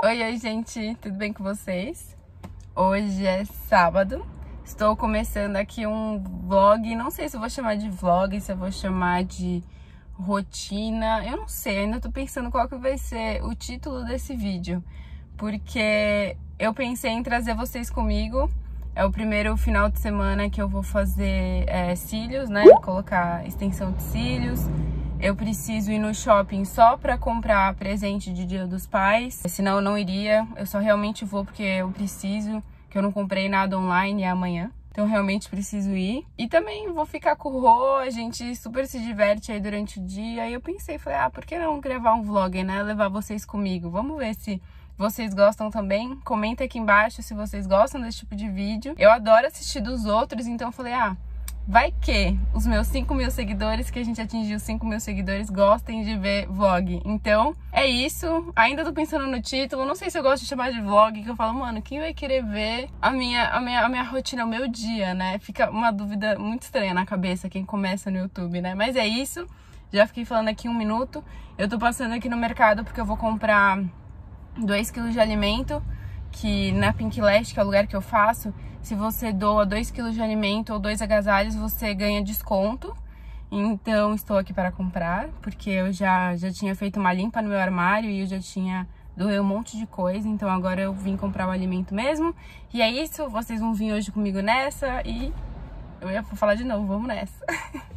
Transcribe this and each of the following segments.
Oi, oi, gente, tudo bem com vocês? Hoje é sábado, estou começando aqui um vlog, não sei se vou chamar de vlog, se vou chamar de rotina, eu não sei, ainda tô pensando qual que vai ser o título desse vídeo, porque eu pensei em trazer vocês comigo, é o primeiro final de semana que eu vou fazer é, cílios, né, colocar extensão de cílios, eu preciso ir no shopping só pra comprar presente de Dia dos Pais, senão eu não iria. Eu só realmente vou porque eu preciso, que eu não comprei nada online é amanhã. Então realmente preciso ir. E também vou ficar com o Rô, a gente super se diverte aí durante o dia. E eu pensei, falei, ah, por que não gravar um vlog, né? Levar vocês comigo. Vamos ver se vocês gostam também. Comenta aqui embaixo se vocês gostam desse tipo de vídeo. Eu adoro assistir dos outros, então falei, ah, vai que os meus 5 mil seguidores, que a gente atingiu 5 mil seguidores, gostem de ver vlog. Então, é isso. Ainda tô pensando no título. Não sei se eu gosto de chamar de vlog, que eu falo, mano, quem vai querer ver a minha, a minha, a minha rotina, o meu dia, né? Fica uma dúvida muito estranha na cabeça quem começa no YouTube, né? Mas é isso. Já fiquei falando aqui um minuto. Eu tô passando aqui no mercado porque eu vou comprar 2 quilos de alimento, que na Pink Last, que é o lugar que eu faço, se você doa 2 kg de alimento ou dois agasalhos, você ganha desconto. Então, estou aqui para comprar, porque eu já, já tinha feito uma limpa no meu armário e eu já tinha doei um monte de coisa, então agora eu vim comprar o alimento mesmo. E é isso, vocês vão vir hoje comigo nessa e eu ia falar de novo, vamos nessa.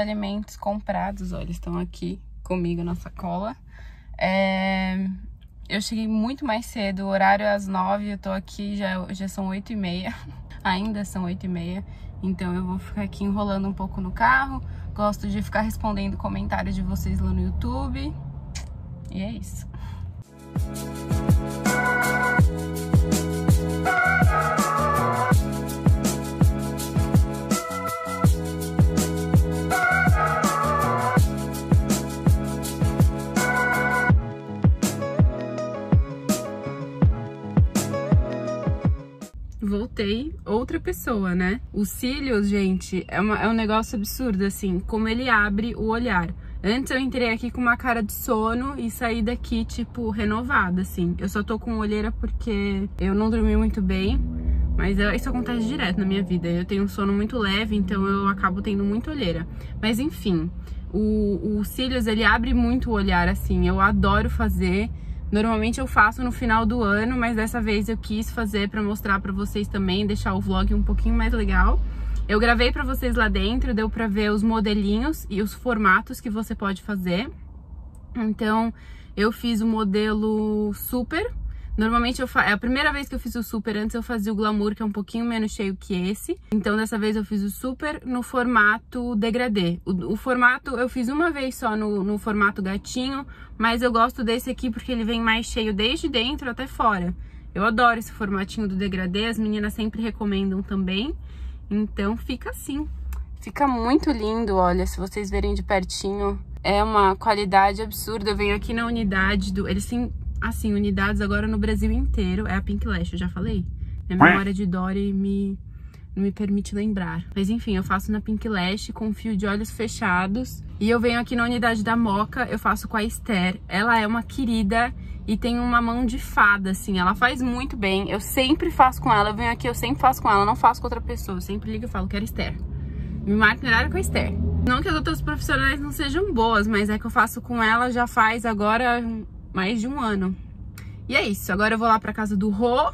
alimentos comprados, olha, estão aqui comigo na sacola. É... Eu cheguei muito mais cedo, o horário é às 9, eu tô aqui, já, já são 8 e meia, ainda são 8 e meia, então eu vou ficar aqui enrolando um pouco no carro, gosto de ficar respondendo comentários de vocês lá no YouTube, e é isso. Voltei outra pessoa, né? Os cílios, gente, é, uma, é um negócio absurdo, assim, como ele abre o olhar. Antes eu entrei aqui com uma cara de sono e saí daqui, tipo, renovada, assim. Eu só tô com olheira porque eu não dormi muito bem, mas isso acontece direto na minha vida. Eu tenho um sono muito leve, então eu acabo tendo muita olheira. Mas enfim, o, o cílios, ele abre muito o olhar, assim. Eu adoro fazer. Normalmente eu faço no final do ano, mas dessa vez eu quis fazer para mostrar para vocês também, deixar o vlog um pouquinho mais legal. Eu gravei para vocês lá dentro, deu para ver os modelinhos e os formatos que você pode fazer. Então, eu fiz o modelo super, Normalmente eu fa... é a primeira vez que eu fiz o super, antes eu fazia o glamour, que é um pouquinho menos cheio que esse. Então dessa vez eu fiz o super no formato degradê. O, o formato eu fiz uma vez só no, no formato gatinho, mas eu gosto desse aqui porque ele vem mais cheio desde dentro até fora. Eu adoro esse formatinho do degradê, as meninas sempre recomendam também. Então fica assim. Fica muito lindo, olha, se vocês verem de pertinho. É uma qualidade absurda. Eu venho aqui na unidade do... Eles têm assim, unidades agora no Brasil inteiro. É a Pink Lash, eu já falei. Minha memória de Dory me, não me permite lembrar. Mas enfim, eu faço na Pink Lash com fio de olhos fechados. E eu venho aqui na unidade da Moca, eu faço com a Esther. Ela é uma querida e tem uma mão de fada, assim. Ela faz muito bem. Eu sempre faço com ela. Eu venho aqui, eu sempre faço com ela. Não faço com outra pessoa. Eu sempre ligo e falo, quero Esther. Me marca horário com a Esther. Não que as outras profissionais não sejam boas, mas é que eu faço com ela já faz agora mais de um ano. E é isso, agora eu vou lá pra casa do Rô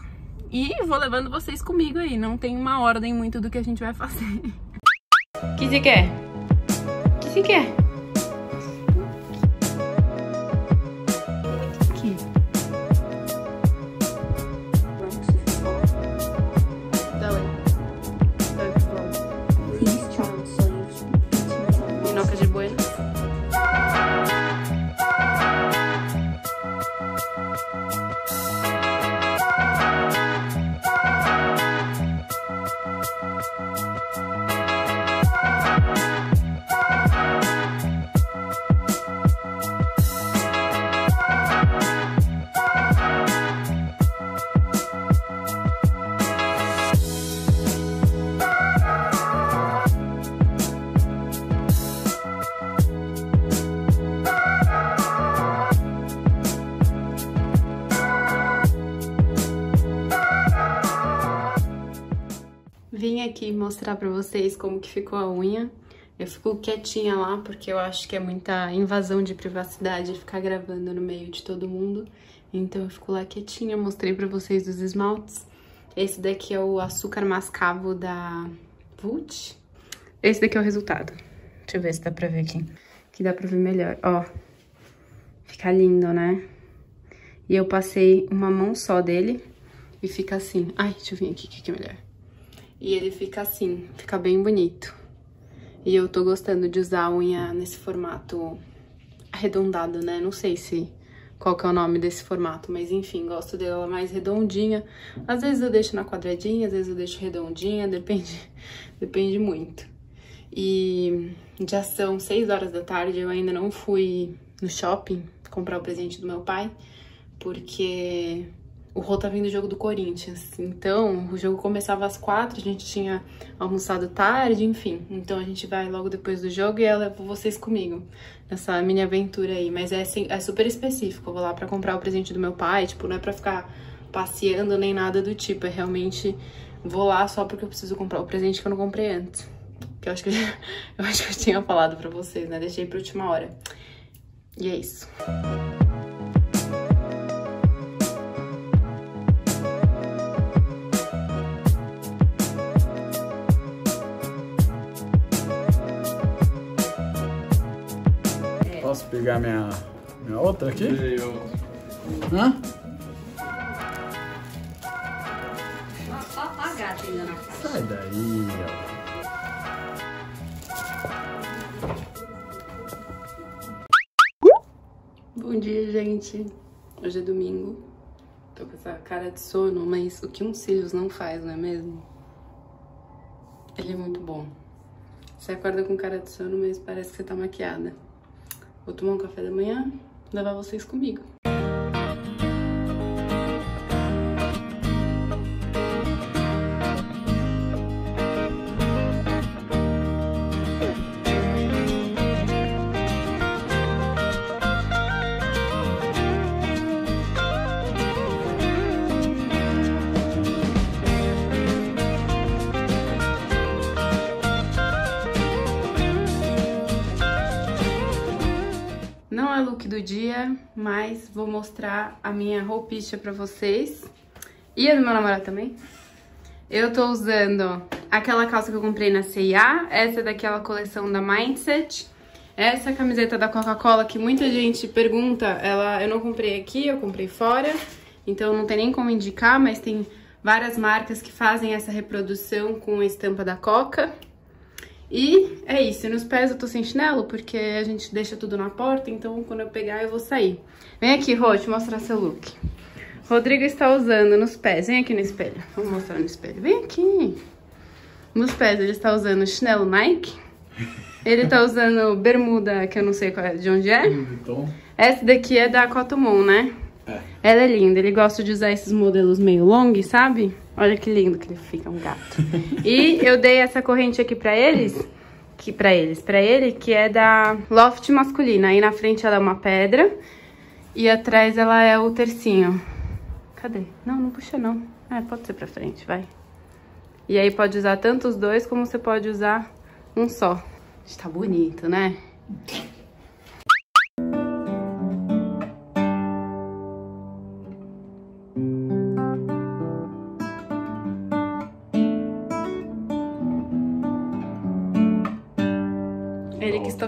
e vou levando vocês comigo aí. Não tem uma ordem muito do que a gente vai fazer. O que você quer? O que você quer? Mostrar pra vocês como que ficou a unha. Eu fico quietinha lá, porque eu acho que é muita invasão de privacidade ficar gravando no meio de todo mundo. Então eu fico lá quietinha, mostrei pra vocês os esmaltes. Esse daqui é o açúcar mascavo da Vult. Esse daqui é o resultado. Deixa eu ver se dá pra ver aqui. Que dá pra ver melhor, ó. Fica lindo, né? E eu passei uma mão só dele e fica assim. Ai, deixa eu vir aqui, que é melhor. E ele fica assim, fica bem bonito. E eu tô gostando de usar a unha nesse formato arredondado, né? Não sei se qual que é o nome desse formato, mas enfim, gosto dela mais redondinha. Às vezes eu deixo na quadradinha, às vezes eu deixo redondinha, depende, depende muito. E já são 6 horas da tarde, eu ainda não fui no shopping comprar o presente do meu pai, porque o Rô tá vindo do jogo do Corinthians. Então, o jogo começava às quatro, a gente tinha almoçado tarde, enfim. Então a gente vai logo depois do jogo e eu levo vocês comigo nessa mini aventura aí. Mas é, assim, é super específico. Eu vou lá pra comprar o presente do meu pai, tipo, não é pra ficar passeando nem nada do tipo. É realmente vou lá só porque eu preciso comprar o presente que eu não comprei antes. Que eu acho que eu, eu acho que eu tinha falado pra vocês, né? Deixei pra última hora. E é isso. Posso pegar minha, minha outra aqui? Hã? Ó, a gata ainda na caixa. Sai daí, ó. Bom dia, gente. Hoje é domingo. Tô com essa cara de sono, mas o que um cílios não faz, não é mesmo? Ele é muito bom. Você acorda com cara de sono, mas parece que você tá maquiada. Vou tomar um café da manhã, levar vocês comigo. Do dia, mas vou mostrar a minha roupicha pra vocês. E a do meu namorado também. Eu tô usando aquela calça que eu comprei na C&A, essa daquela coleção da Mindset. Essa camiseta da Coca-Cola que muita gente pergunta, ela eu não comprei aqui, eu comprei fora. Então não tem nem como indicar, mas tem várias marcas que fazem essa reprodução com a estampa da Coca. E é isso, nos pés eu tô sem chinelo, porque a gente deixa tudo na porta, então quando eu pegar eu vou sair. Vem aqui, Rô, te mostrar seu look. Rodrigo está usando nos pés, vem aqui no espelho, vou mostrar no espelho, vem aqui. Nos pés ele está usando chinelo Nike, ele tá usando bermuda, que eu não sei é, de onde é. Então, Essa daqui é da Cotomon, né? É. Ela é linda, ele gosta de usar esses modelos meio long, sabe? Olha que lindo que ele fica, um gato. e eu dei essa corrente aqui pra eles, que pra eles, pra ele, que é da Loft masculina. Aí na frente ela é uma pedra e atrás ela é o tercinho. Cadê? Não, não puxa não. É, pode ser pra frente, vai. E aí pode usar tanto os dois como você pode usar um só. Está bonito, né?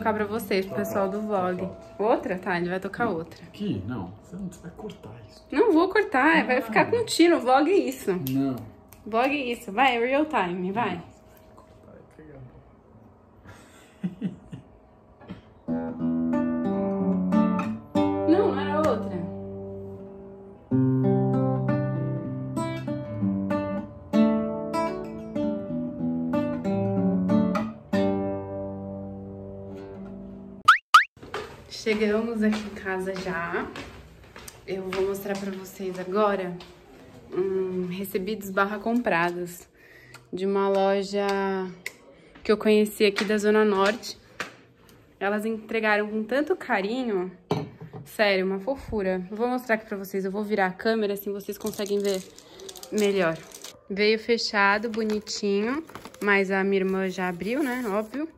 Tocar pra vocês, pro pessoal do vlog. Outra? Tá, ele vai tocar outra. aqui, não. Você não vai cortar isso. Não vou cortar, vai ficar contínuo. Vlog é isso. Não. Vlog é isso. Vai, é real time, vai. E pegar. Não, não era outra. Chegamos aqui em casa já. Eu vou mostrar pra vocês agora um recebidos barra comprados de uma loja que eu conheci aqui da Zona Norte. Elas entregaram com tanto carinho. Sério, uma fofura. Vou mostrar aqui pra vocês. Eu vou virar a câmera, assim vocês conseguem ver melhor. Veio fechado, bonitinho. Mas a minha irmã já abriu, né? Óbvio.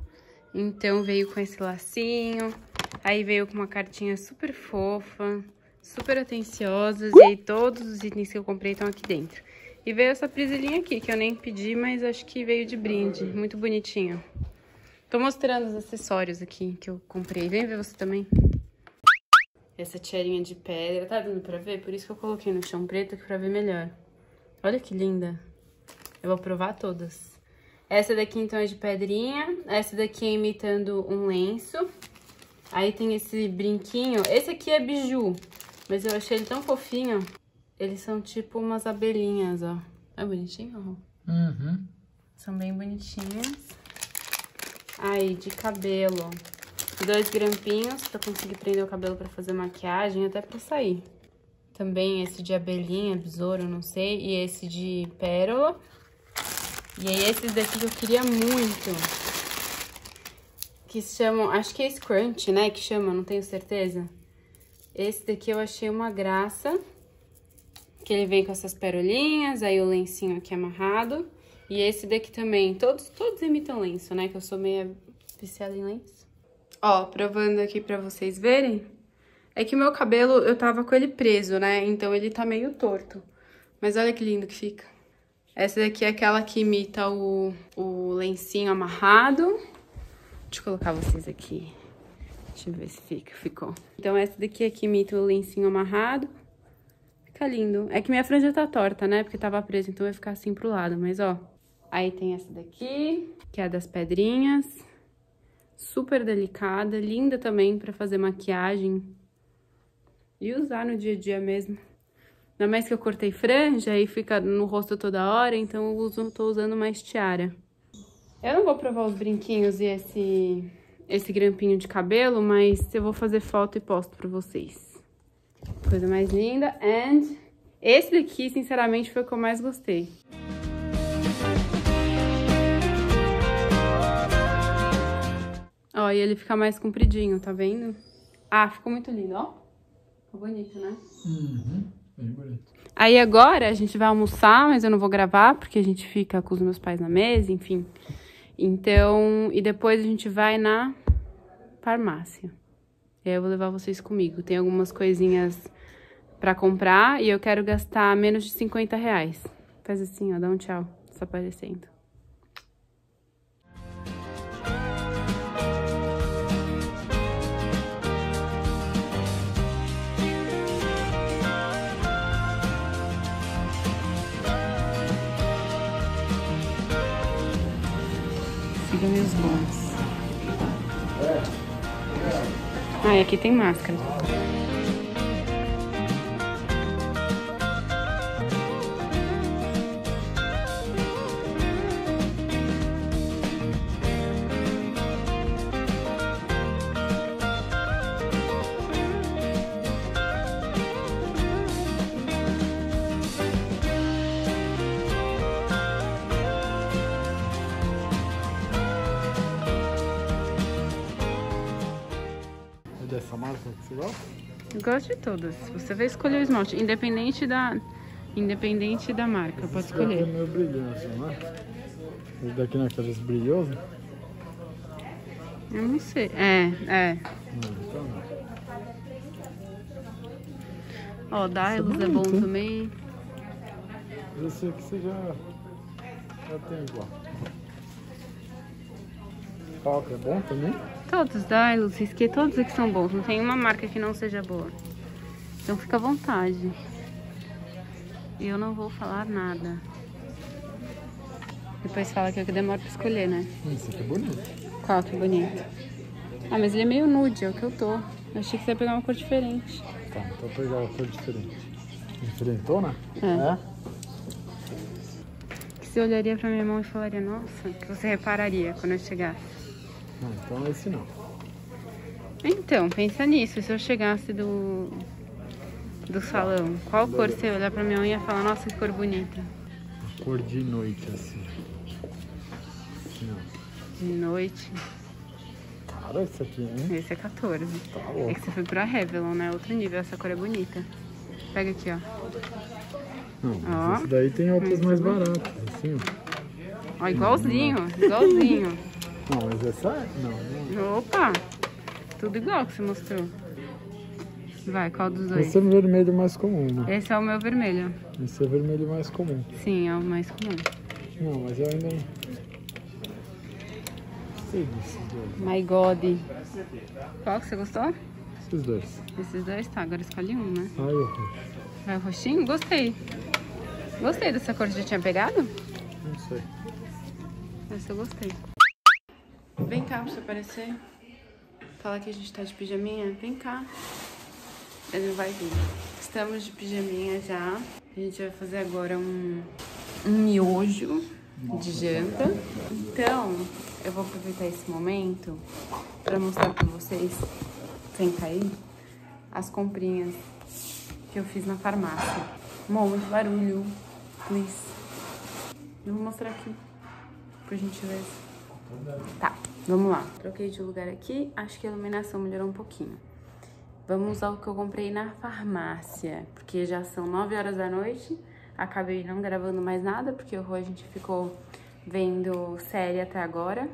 Então veio com esse lacinho. Aí veio com uma cartinha super fofa, super atenciosas. E aí todos os itens que eu comprei estão aqui dentro. E veio essa presilhinha aqui, que eu nem pedi, mas acho que veio de brinde. Muito bonitinho. Tô mostrando os acessórios aqui que eu comprei. Vem ver você também. Essa tiarinha de pedra. Tá dando pra ver? Por isso que eu coloquei no chão preto, aqui pra ver melhor. Olha que linda. Eu vou provar todas. Essa daqui, então, é de pedrinha. Essa daqui é imitando um lenço. Aí tem esse brinquinho. Esse aqui é biju, mas eu achei ele tão fofinho. Eles são tipo umas abelhinhas, ó. É bonitinho? Uhum. São bem bonitinhas. Aí, de cabelo. Dois grampinhos pra conseguir prender o cabelo pra fazer maquiagem, até pra sair. Também esse de abelhinha, besouro, não sei. E esse de pérola. E aí, esses daqui que eu queria muito. Que chamam, acho que é Scrunch, né? Que chama, não tenho certeza. Esse daqui eu achei uma graça. Que ele vem com essas perolinhas, aí o lencinho aqui amarrado. E esse daqui também, todos, todos imitam lenço, né? Que eu sou meio viciada em lenço. Ó, provando aqui pra vocês verem. É que o meu cabelo, eu tava com ele preso, né? Então ele tá meio torto. Mas olha que lindo que fica. Essa daqui é aquela que imita o, o lencinho amarrado. Deixa eu colocar vocês aqui. Deixa eu ver se fica, ficou. Então essa daqui é que o lencinho amarrado. Fica lindo. É que minha franja tá torta, né? Porque tava presa, então vai ficar assim pro lado. Mas, ó. Aí tem essa daqui, que é a das pedrinhas. Super delicada, linda também pra fazer maquiagem. E usar no dia a dia mesmo. Ainda mais que eu cortei franja e fica no rosto toda hora, então eu uso, tô usando mais tiara. Eu não vou provar os brinquinhos e esse, esse grampinho de cabelo, mas eu vou fazer foto e posto pra vocês. Coisa mais linda. And esse daqui, sinceramente, foi o que eu mais gostei. Ó, e ele fica mais compridinho, tá vendo? Ah, ficou muito lindo, ó. Ficou bonito, né? Uhum. Bem bonito. Aí agora a gente vai almoçar, mas eu não vou gravar, porque a gente fica com os meus pais na mesa, enfim. Então, e depois a gente vai na farmácia. E aí eu vou levar vocês comigo. Tem algumas coisinhas pra comprar e eu quero gastar menos de 50 reais. Faz assim, ó, dá um tchau. Só aparecendo. Siga meus bons. Ah, e aqui tem máscara. Dessa marca que você gosta? Eu gosto de todas. Você vai escolher o esmalte, independente da, independente da marca, pode Esse daqui é escolher. meio brilhoso, né? Esse daqui não é aqueles brilhosos? Eu não sei. É, é. Não, então não. Ó, Dylos é bom bonito, hein? também. Esse aqui você já, já tem igual. Palco é bom também? Todos, Dylos, Risqué, todos aqui são bons. Não tem uma marca que não seja boa. Então fica à vontade. Eu não vou falar nada. Depois fala que eu que demoro pra escolher, né? Esse aqui é bonito. Qual que é bonito? Ah, mas ele é meio nude, é o que eu tô. Eu achei que você ia pegar uma cor diferente. Tá, então vou pegar uma cor diferente. Diferentona? É. Que você olharia pra minha mão e falaria, nossa, que você repararia quando eu chegasse. Não, então esse não. Então, pensa nisso. Se eu chegasse do, do salão, qual cor você ia olhar pra minha unha e falar, nossa, que cor bonita? Cor de noite, assim. Não. De noite. Cara, esse aqui, hein? Esse é 14. Tá É louco. que você foi pra Revlon, né? Outro nível. Essa cor é bonita. Pega aqui, ó. Não, Ó. esse daí tem Muito mais bonito. baratos, assim, ó. Ó, igualzinho, igualzinho. Não, mas essa é... Não, não. Opa! Tudo igual que você mostrou. Vai, qual dos dois? Esse é o vermelho mais comum, né? Esse é o meu vermelho. Esse é o vermelho mais comum. Sim, é o mais comum. Não, mas eu ainda não... Sei desses dois. My God. Qual que você gostou? Esses dois. Esses dois? Tá, agora escolhe um, né? Ai, o roxo. Vai o roxinho? Gostei. Gostei dessa cor. Você já tinha pegado? Não sei. Essa eu gostei. Vem cá pra você aparecer. Falar que a gente tá de pijaminha. Vem cá. Ele não vai vir. Estamos de pijaminha já. A gente vai fazer agora um, um miojo de janta. Então, eu vou aproveitar esse momento pra mostrar pra vocês, sem cair, as comprinhas que eu fiz na farmácia. Mó, muito barulho. Please. Eu vou mostrar aqui, por gentileza. Tá, vamos lá. Troquei de lugar aqui, acho que a iluminação melhorou um pouquinho. Vamos usar o que eu comprei na farmácia, porque já são 9 horas da noite. Acabei não gravando mais nada, porque o Rô a gente ficou vendo série até agora,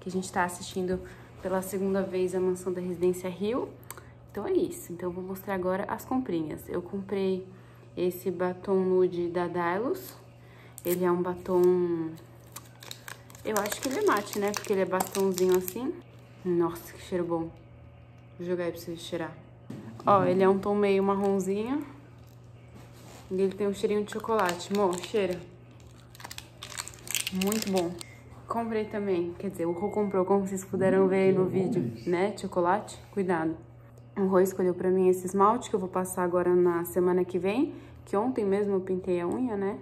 que a gente tá assistindo pela segunda vez a Mansão da Residência Rio. Então é isso, então eu vou mostrar agora as comprinhas. Eu comprei esse batom nude da Dylos. Ele é um batom... Eu acho que ele é mate, né? Porque ele é batomzinho assim. Nossa, que cheiro bom. Vou jogar aí pra vocês cheirar. Ó, ele é um tom meio marronzinho. E ele tem um cheirinho de chocolate. Mo, cheira. Muito bom. Comprei também, quer dizer, o Rô comprou, como vocês puderam ver aí no vídeo, né? Chocolate, cuidado. O Rô escolheu pra mim esse esmalte que eu vou passar agora na semana que vem. Que ontem mesmo eu pintei a unha, né?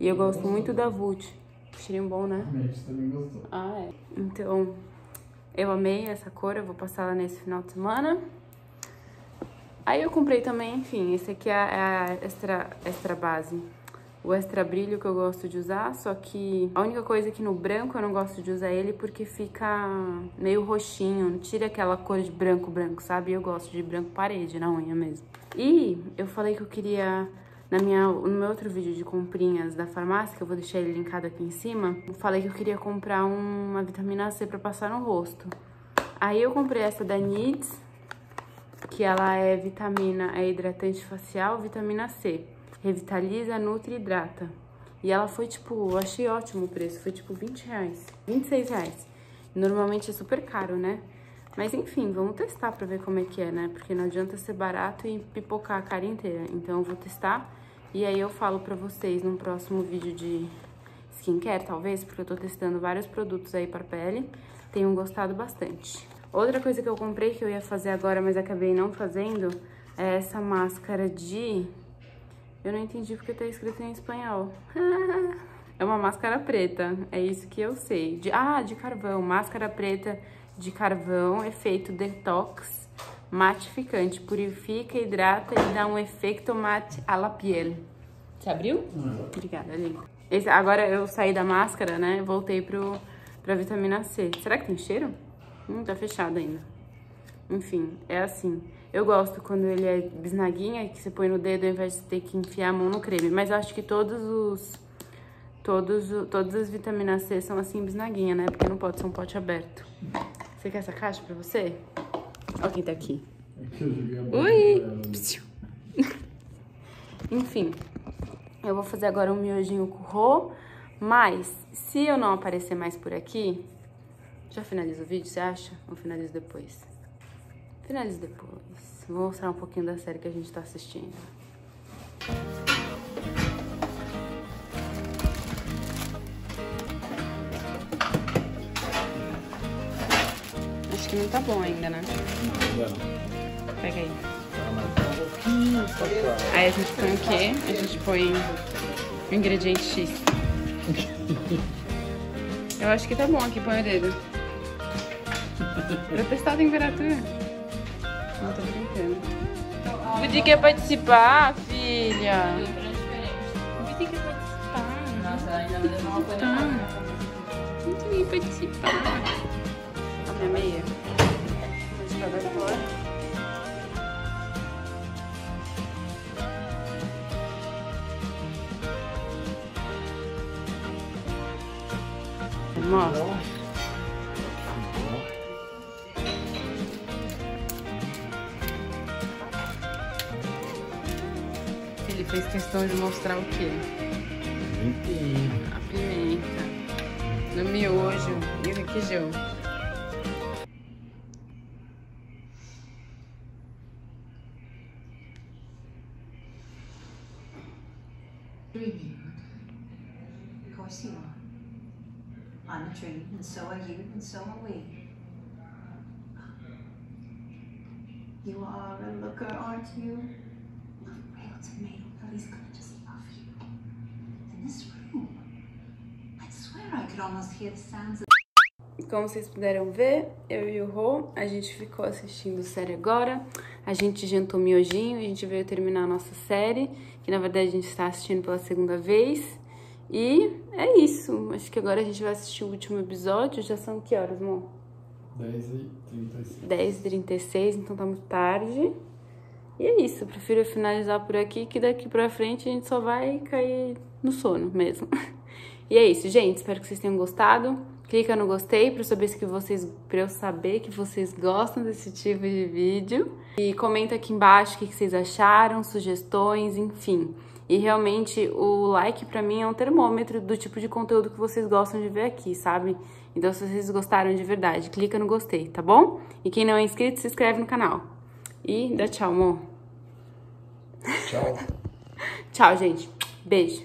E eu gosto muito da Vult. Cheirinho bom, né? Você também gostou. Ah, é. Então, eu amei essa cor, eu vou passar ela nesse final de semana. Aí eu comprei também, enfim, esse aqui é a extra, extra base. O extra brilho que eu gosto de usar, só que a única coisa é que no branco eu não gosto de usar ele porque fica meio roxinho, não tira aquela cor de branco branco, sabe? Eu gosto de branco parede na unha mesmo. E eu falei que eu queria na minha, no meu outro vídeo de comprinhas da farmácia, que eu vou deixar ele linkado aqui em cima, eu falei que eu queria comprar uma vitamina C pra passar no rosto. Aí eu comprei essa da Needs, que ela é vitamina, é hidratante facial, vitamina C. Revitaliza, nutre e hidrata. E ela foi, tipo, eu achei ótimo o preço, foi tipo 20 reais, 26 reais. Normalmente é super caro, né? Mas enfim, vamos testar pra ver como é que é, né? Porque não adianta ser barato e pipocar a cara inteira. Então eu vou testar e aí eu falo pra vocês no próximo vídeo de skincare, talvez, porque eu tô testando vários produtos aí pra pele. Tenho gostado bastante. Outra coisa que eu comprei que eu ia fazer agora, mas acabei não fazendo, é essa máscara de... Eu não entendi porque tá escrito em espanhol. é uma máscara preta, é isso que eu sei. De... Ah, de carvão, máscara preta de carvão, efeito detox, matificante, purifica, hidrata e dá um efeito mate à la piel. Você abriu? Uhum. Obrigada, linda. Esse, agora eu saí da máscara, né? Voltei pro, pra vitamina C. Será que tem cheiro? Hum, tá fechado ainda. Enfim, é assim. Eu gosto quando ele é bisnaguinha, que você põe no dedo ao invés de ter que enfiar a mão no creme. Mas eu acho que todos os... Todos, todas as vitaminas C são assim bisnaguinha, né? Porque não pode ser um pote aberto. Você quer essa caixa pra você? Olha quem tá aqui. Oi! Enfim, eu vou fazer agora um miojinho com o Rô, mas se eu não aparecer mais por aqui, já finalizo o vídeo, você acha? Ou finalizo depois? Finalizo depois. Vou mostrar um pouquinho da série que a gente tá assistindo. Não tá bom ainda, né? Não, Pega aí. um pouquinho, só pra... Aí a gente põe o quê? A gente põe o ingrediente X. Eu acho que tá bom aqui, põe o dedo. Pra testar a temperatura. Não tô brincando. Budi quer participar, filha. Budi quer participar. Nossa, ainda me deu uma coisa Tá. Budi quer participar. A minha meia. Mostra. Ele fez questão de mostrar o quê? Limpinho. A pimenta. No miojo e o requeijão. Dreaming. Of course you are. I'm a dream, and so are you, and so are we. You are a looker, aren't you? A real tomato, but he's gonna just love you. In this room, I swear I could almost hear the sounds of. Como vocês puderam ver, eu e o Rô, a gente ficou assistindo série agora. A gente jantou miojinho, a gente veio terminar a nossa série, que na verdade a gente está assistindo pela segunda vez. E é isso. Acho que agora a gente vai assistir o último episódio. Já são que horas, amor? 10 e 36. 10h36, então tá muito tarde. E é isso, prefiro finalizar por aqui, que daqui pra frente a gente só vai cair no sono mesmo. E é isso, gente. Espero que vocês tenham gostado. Clica no gostei para saber que vocês, para eu saber que vocês gostam desse tipo de vídeo. E comenta aqui embaixo o que vocês acharam, sugestões, enfim. E realmente o like pra mim é um termômetro do tipo de conteúdo que vocês gostam de ver aqui, sabe? Então se vocês gostaram de verdade, clica no gostei, tá bom? E quem não é inscrito, se inscreve no canal. E dá tchau, amor. Tchau. Tchau, gente. Beijo.